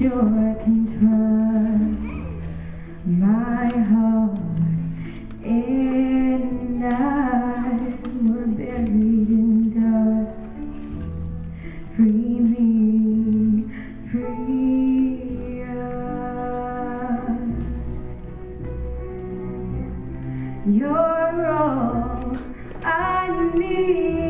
sure can trust my heart and I were buried in dust. Free me, free us. You're all I need.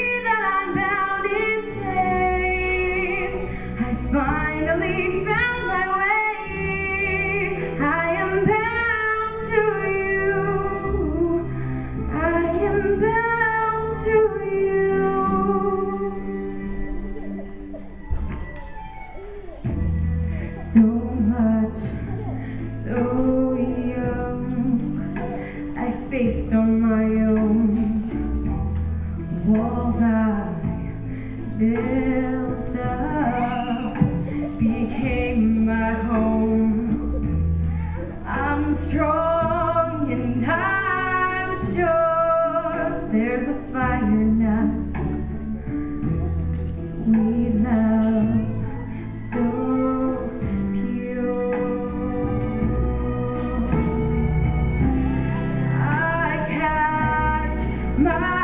my own walls I built up became my home. I'm strong. my